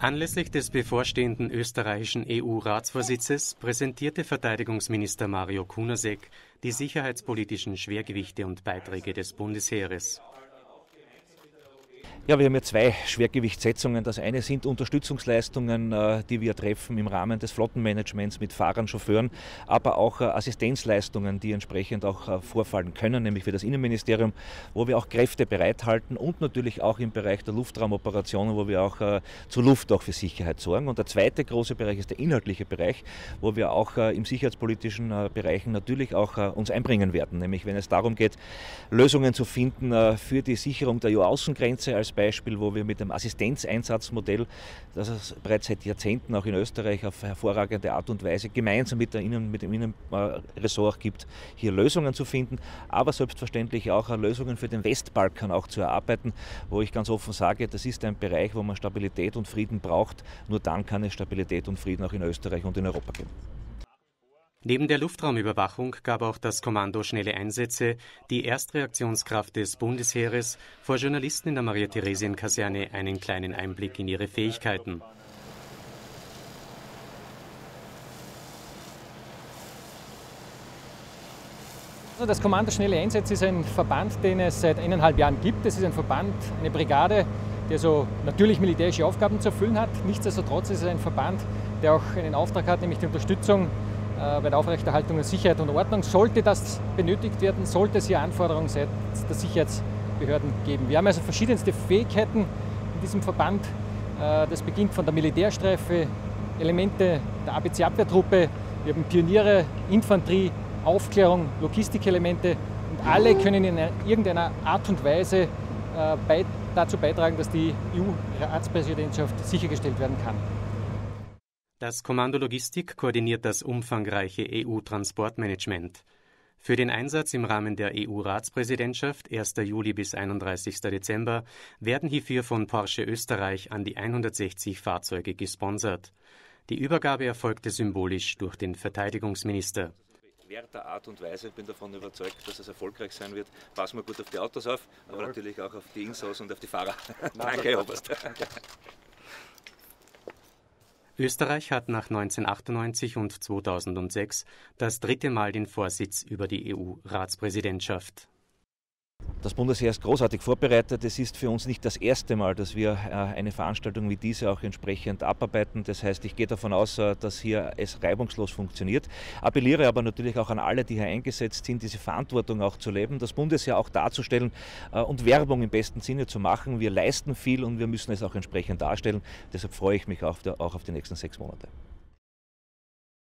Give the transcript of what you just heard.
Anlässlich des bevorstehenden österreichischen EU-Ratsvorsitzes präsentierte Verteidigungsminister Mario Kunasek die sicherheitspolitischen Schwergewichte und Beiträge des Bundesheeres. Ja, wir haben ja zwei Schwergewichtssetzungen. Das eine sind Unterstützungsleistungen, äh, die wir treffen im Rahmen des Flottenmanagements mit Fahrern, Chauffeuren, aber auch äh, Assistenzleistungen, die entsprechend auch äh, vorfallen können, nämlich für das Innenministerium, wo wir auch Kräfte bereithalten und natürlich auch im Bereich der Luftraumoperationen, wo wir auch zur Luft auch für Sicherheit sorgen. Und der zweite große Bereich ist der inhaltliche Bereich, wo wir auch im sicherheitspolitischen Bereichen natürlich auch uns einbringen werden, nämlich wenn es darum geht, Lösungen zu finden für die Sicherung der EU-Außengrenze als Beispiel, wo wir mit dem Assistenzeinsatzmodell, das es bereits seit Jahrzehnten auch in Österreich auf hervorragende Art und Weise gemeinsam mit, der Innen, mit dem Innenressort gibt, hier Lösungen zu finden, aber selbstverständlich auch Lösungen für den Westbalkan auch zu erarbeiten, wo ich ganz offen sage, das ist ein Bereich, wo man Stabilität und Frieden braucht. Nur dann kann es Stabilität und Frieden auch in Österreich und in Europa geben. Neben der Luftraumüberwachung gab auch das Kommando Schnelle Einsätze die Erstreaktionskraft des Bundesheeres vor Journalisten in der Maria-Theresien-Kaserne einen kleinen Einblick in ihre Fähigkeiten. Also das Kommando Schnelle Einsätze ist ein Verband, den es seit eineinhalb Jahren gibt. Es ist ein Verband, eine Brigade, der so natürlich militärische Aufgaben zu erfüllen hat. Nichtsdestotrotz ist es ein Verband, der auch einen Auftrag hat, nämlich die Unterstützung bei der Aufrechterhaltung der Sicherheit und Ordnung. Sollte das benötigt werden, sollte es hier Anforderungen seitens der Sicherheitsbehörden geben. Wir haben also verschiedenste Fähigkeiten in diesem Verband. Äh, das beginnt von der Militärstreife, Elemente der ABC-Abwehrtruppe, wir haben Pioniere, Infanterie, Aufklärung, Logistikelemente und alle können in irgendeiner Art und Weise äh, dazu beitragen, dass die EU-Ratspräsidentschaft sichergestellt werden kann. Das Kommando Logistik koordiniert das umfangreiche EU-Transportmanagement. Für den Einsatz im Rahmen der EU-Ratspräsidentschaft 1. Juli bis 31. Dezember werden hierfür von Porsche Österreich an die 160 Fahrzeuge gesponsert. Die Übergabe erfolgte symbolisch durch den Verteidigungsminister. Werter Art und Weise, ich bin davon überzeugt, dass es erfolgreich sein wird. Passen wir gut auf die Autos auf, aber natürlich auch auf die Insos und auf die Fahrer. Danke, Oberst. Österreich hat nach 1998 und 2006 das dritte Mal den Vorsitz über die EU-Ratspräsidentschaft. Das Bundesheer ist großartig vorbereitet. Es ist für uns nicht das erste Mal, dass wir äh, eine Veranstaltung wie diese auch entsprechend abarbeiten. Das heißt, ich gehe davon aus, äh, dass hier es reibungslos funktioniert. Appelliere aber natürlich auch an alle, die hier eingesetzt sind, diese Verantwortung auch zu leben, das Bundesheer auch darzustellen äh, und Werbung im besten Sinne zu machen. Wir leisten viel und wir müssen es auch entsprechend darstellen. Deshalb freue ich mich auch auf die nächsten sechs Monate.